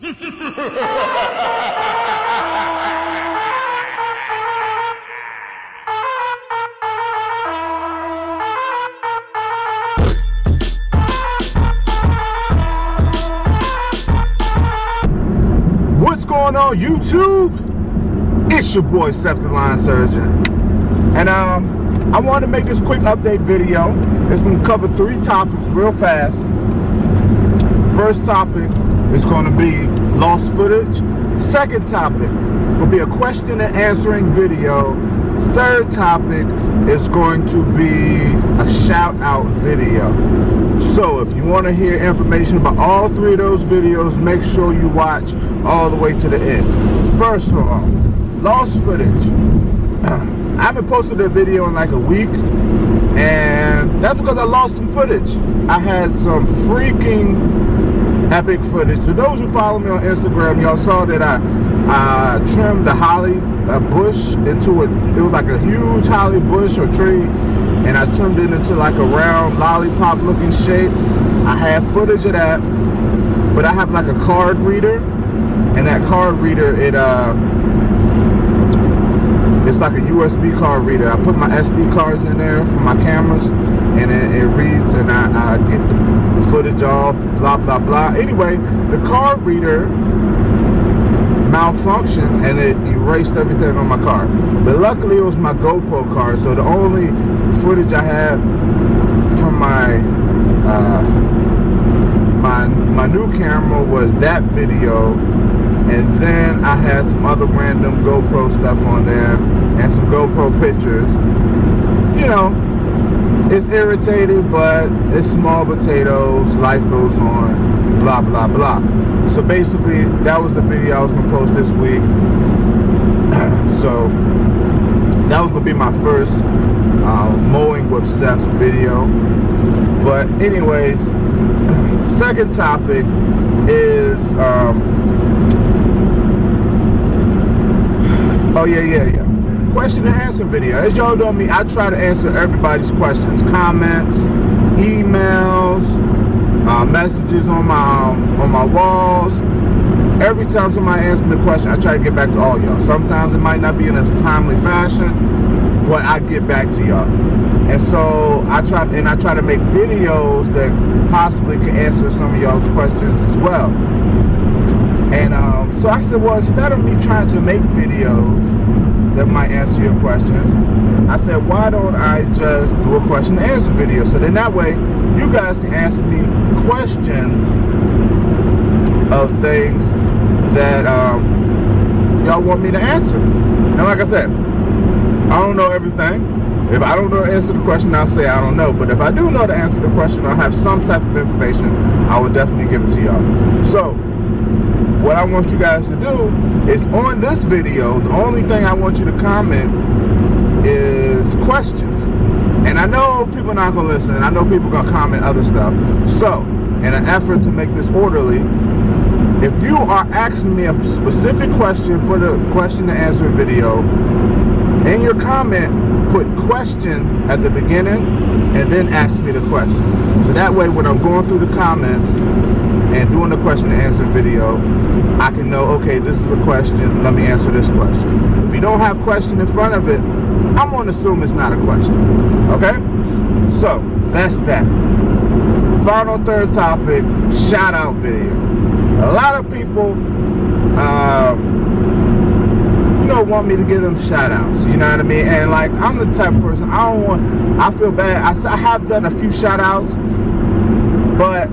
What's going on YouTube? It's your boy Seth the Lawn Surgeon. And um, I want to make this quick update video. It's going to cover three topics real fast. First topic is going to be lost footage. Second topic will be a question and answering video. Third topic is going to be a shout out video. So if you want to hear information about all three of those videos, make sure you watch all the way to the end. First of all, lost footage. I haven't posted a video in like a week, and that's because I lost some footage. I had some freaking epic footage. To those who follow me on Instagram, y'all saw that I uh, trimmed the holly a bush into a, it was like a huge holly bush or tree, and I trimmed it into like a round lollipop looking shape. I have footage of that, but I have like a card reader, and that card reader, it uh, it's like a USB card reader. I put my SD cards in there for my cameras, and it, it reads, and I, I get the footage off, blah blah blah. Anyway, the card reader malfunctioned and it erased everything on my car. But luckily it was my GoPro card, so the only footage I had from my uh, my my new camera was that video, and then I had some other random GoPro stuff on there and some GoPro pictures. You know, it's irritating, but it's small potatoes. Life goes on. Blah blah blah. So basically, that was the video I was gonna post this week. so that was gonna be my first um, mowing with Seth video. But anyways, second topic is um, oh yeah yeah yeah question and answer video. As y'all know me, I try to answer everybody's questions, comments, emails uh, messages on my um, on my walls. Every time somebody asks me a question, I try to get back to all y'all. Sometimes it might not be in a timely fashion, but I get back to y'all. And so I try and I try to make videos that possibly can answer some of y'all's questions as well. And um, so I said, well, instead of me trying to make videos that might answer your questions, I said, why don't I just do a question and answer video? So then that way you guys can ask me questions of things that um, y'all want me to answer. And like I said, I don't know everything. If I don't know the answer to the question, I'll say I don't know. But if I do know the answer to the question, I'll have some type of information, I will definitely give it to y'all. So, what I want you guys to do is on this video, the only thing I want you to comment is questions. And I know people are not gonna listen. I know people gonna comment other stuff. So, in an effort to make this orderly, if you are asking me a specific question for the question and answer video, in your comment, put question at the beginning and then ask me the question. So that way when I'm going through the comments and doing the question and answer video, I can know, okay, this is a question, let me answer this question. If you don't have question in front of it, I'm gonna assume it's not a question. Okay? So that's that. Final third topic, shout out video. A lot of people uh, you know want me to give them shout outs, you know what I mean? And like I'm the type of person I don't want I feel bad. I, I have done a few shout outs, but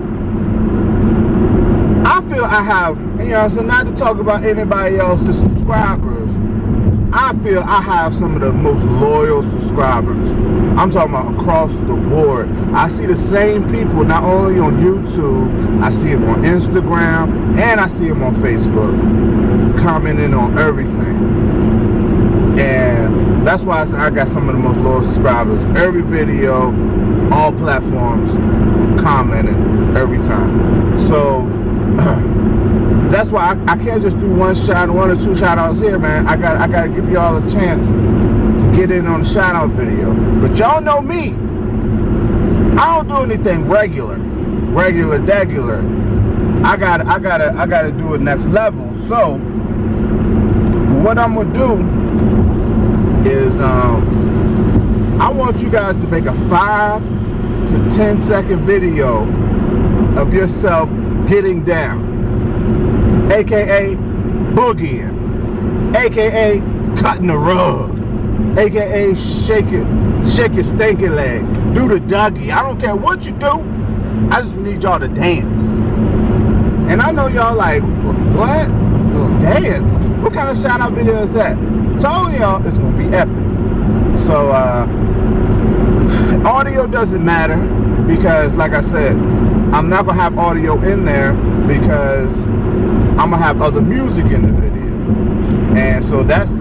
feel I have, you know, so not to talk about anybody else's subscribers, I feel I have some of the most loyal subscribers. I'm talking about across the board. I see the same people not only on YouTube, I see them on Instagram, and I see them on Facebook, commenting on everything. And that's why I, I got some of the most loyal subscribers. Every video, all platforms, commenting every time. So that's why I, I, can't just do one shot, one or two shout outs here, man. I got I gotta give y'all a chance to get in on the shout out video. But y'all know me. I don't do anything regular, regular, regular. I got I gotta I gotta do it next level. So what I'm gonna do is um, I want you guys to make a five to ten second video of yourself getting down, aka boogieing, aka cutting the rug, aka shake your stinking leg, do the Dougie. I don't care what you do. I just need y'all to dance. And I know y'all like, what? dance? What kind of shout out video is that? Told y'all it's gonna be epic. So uh, audio doesn't matter because like I said, I'm not gonna have audio in there because I'm gonna have other music in the video. And so that's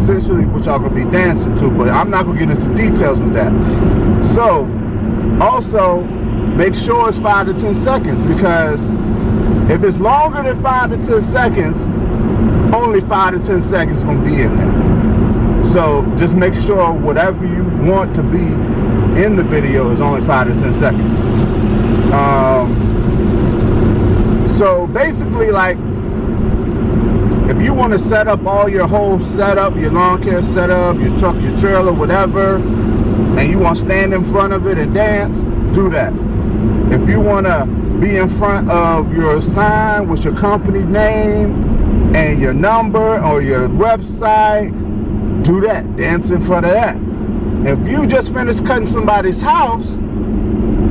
essentially what y'all gonna be dancing to, but I'm not gonna get into details with that. So also make sure it's five to 10 seconds because if it's longer than five to 10 seconds, only five to 10 seconds gonna be in there. So just make sure whatever you want to be in the video is only five to 10 seconds. Um, so basically like, if you want to set up all your whole setup, your lawn care setup, your truck, your trailer, whatever, and you want to stand in front of it and dance, do that. If you want to be in front of your sign with your company name and your number or your website, do that. Dance in front of that. If you just finished cutting somebody's house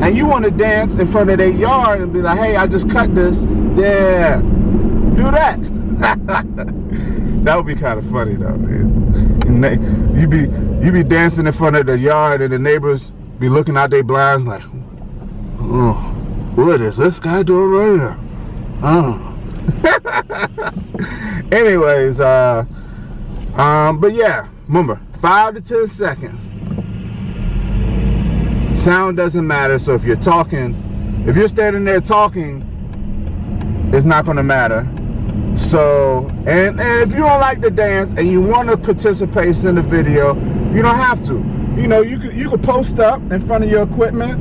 and you want to dance in front of their yard and be like, hey, I just cut this, yeah, do that. that would be kind of funny though. And you be you be dancing in front of the yard and the neighbors be looking out their blinds like, oh, what is this guy doing right here? Oh. Anyways, uh, um, but yeah, remember, five to 10 seconds. Sound doesn't matter. So if you're talking, if you're standing there talking, it's not going to matter. So, and, and if you don't like the dance and you want to participate in the video, you don't have to. You know, you could you could post up in front of your equipment.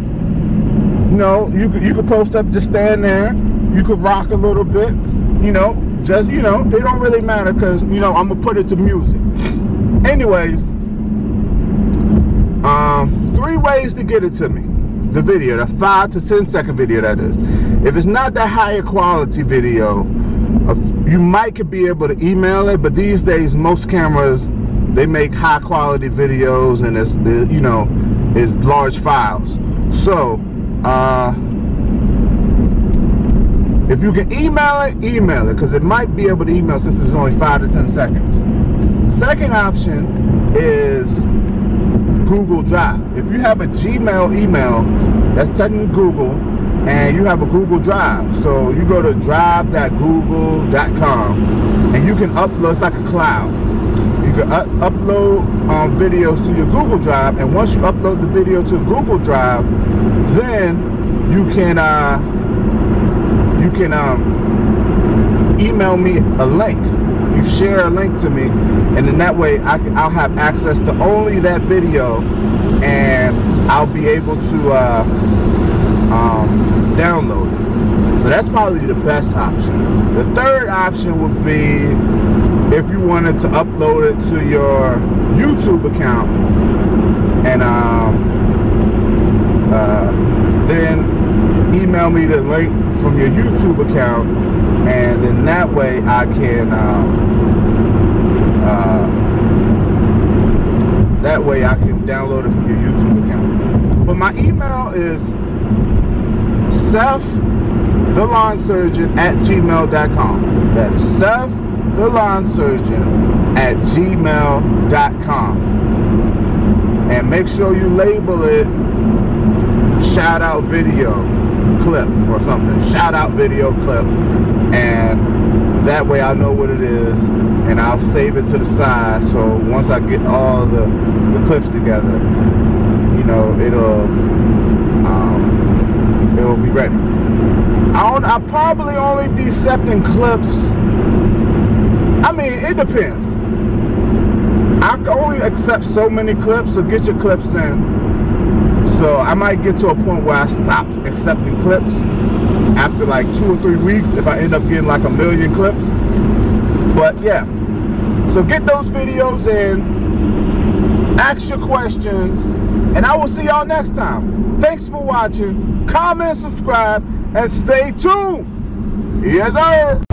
You know, you could you could post up, just stand there. You could rock a little bit. You know, just you know, they don't really matter because you know I'm gonna put it to music. Anyways, um, three ways to get it to me. The video, the five to ten second video that is. If it's not that higher quality video, you might could be able to email it, but these days most cameras they make high quality videos and it's you know it's large files. So uh, if you can email it, email it because it might be able to email since it's only five to ten seconds. Second option is Google Drive. If you have a Gmail email, that's technically Google and you have a Google Drive. So you go to drive.google.com and you can upload, it's like a cloud. You can upload um, videos to your Google Drive and once you upload the video to Google Drive, then you can uh, you can um, email me a link. You share a link to me and in that way I can, I'll have access to only that video and I'll be able to uh, um, download it. So that's probably the best option. The third option would be if you wanted to upload it to your YouTube account and um, uh, then email me the link from your YouTube account and then that way I can um, uh, that way I can download it from your YouTube account. But my email is Seth the lawn surgeon at gmail.com. That's Seth the lawn surgeon at gmail.com. And make sure you label it shout out video clip or something. Shout out video clip. And that way I know what it is and I'll save it to the side so once I get all the, the clips together, you know, it'll um, it'll be ready. I will probably only be accepting clips. I mean, it depends. I can only accept so many clips, so get your clips in. So I might get to a point where I stop accepting clips after like two or three weeks if I end up getting like a million clips. But yeah, so get those videos in, ask your questions, and I will see y'all next time. Thanks for watching. Comment, subscribe, and stay tuned. Yes, sir.